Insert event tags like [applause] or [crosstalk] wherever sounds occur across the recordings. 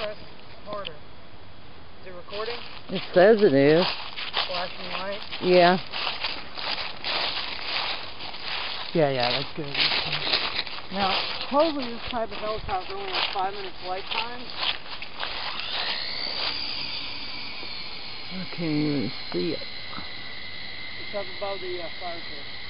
press harder. Is it recording? It says it is. Flashing light? Yeah. Yeah, yeah, that's good. Now, supposedly this type of helicopter only has five minutes flight lifetime. I can't even see it. It's up above the uh, fire pit.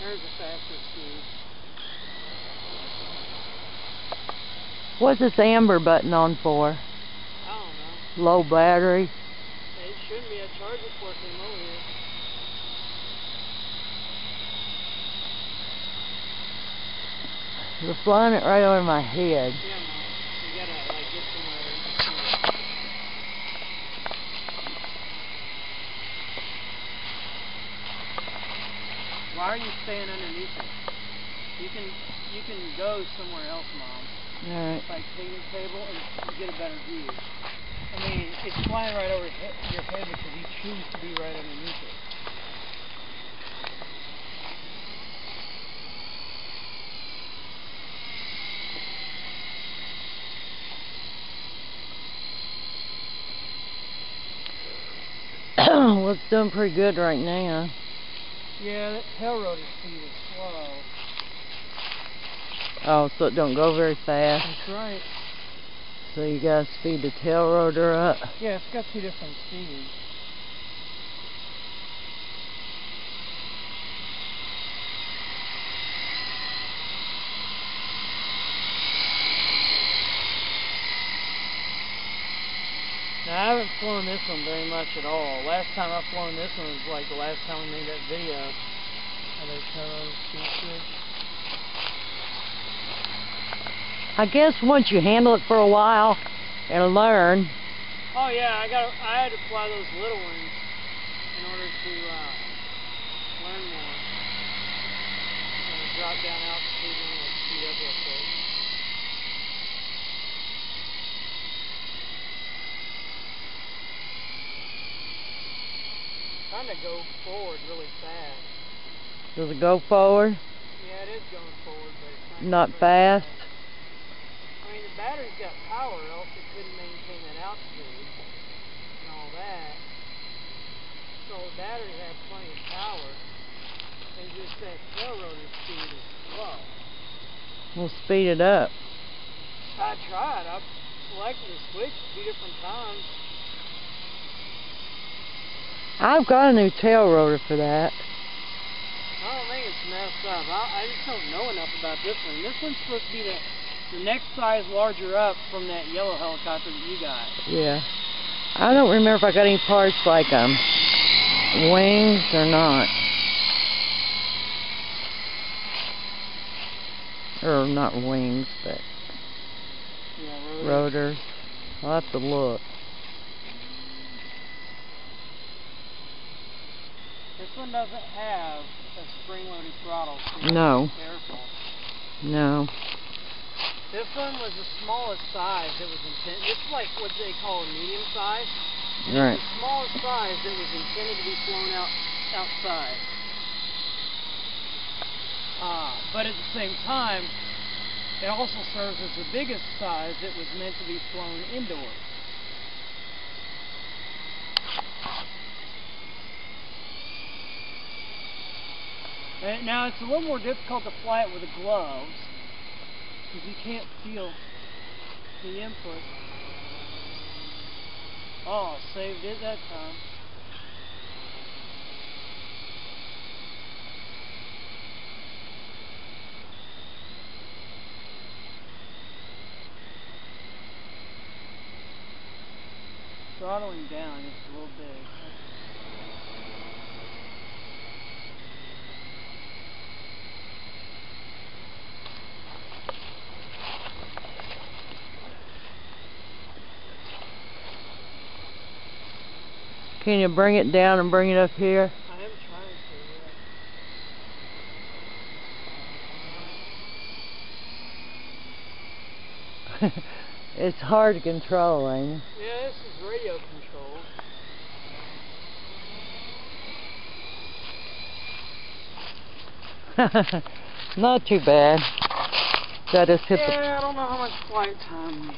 There's a faster speed. What's this amber button on for? I don't know. Low battery? It shouldn't be a charge before it came over here. You're flying it right over my head. Yeah, Mom. You gotta like get somewhere. where you can see it. Why are you staying underneath it? You can you can go somewhere else, Mom. Alright. Like picnic table and get a better view. I mean, it's flying right over your head because you choose to be right underneath it. [coughs] well, it's doing pretty good right now. Yeah, that tail rotor speed is slow. Oh, so it don't go very fast. That's right. So you gotta speed the tail rotor up. Yeah, it's got two different speeds. Now, I haven't flown this one very much at all. Last time I flown this one was like the last time we made that video. How they turn on speed switch. I guess once you handle it for a while and learn, Oh yeah, I got. I had to fly those little ones in order to uh, learn more. Drop down altitude and speed up real quick. Trying to go forward really fast. does it go forward? Yeah, it is going forward, but it's not. Not very fast? I mean, the battery's got power, else it couldn't maintain that altitude and all that. So the battery had plenty of power. And just that tail speed is slow. We'll speed it up. I tried. I selected the switch two different times. I've got a new tail rotor for that. I don't think it's messed up. I, I just don't know enough about this one. This one's supposed to be the the next size larger up from that yellow helicopter that you got. Yeah. I don't remember if I got any parts like um wings or not. Or not wings, but Yeah, rotor. rotors. I'll have to look. This one doesn't have a spring-loaded throttle. So No. have to be Careful. No. This one was the smallest size that was intended. This is like what they call a medium size. It's Right. The smallest size that was intended to be flown out outside. Uh, but at the same time, it also serves as the biggest size that was meant to be flown indoors. Now it's a little more difficult to fly it with the gloves because you can't feel the input. Oh, saved it that time. throttling down just a little bit. Can you bring it down and bring it up here? I am trying to, yeah. it's hard to control, ain't Yeah, this is radio controlled. [laughs] Not too bad. That is hip. Yeah, I don't know how much flight time we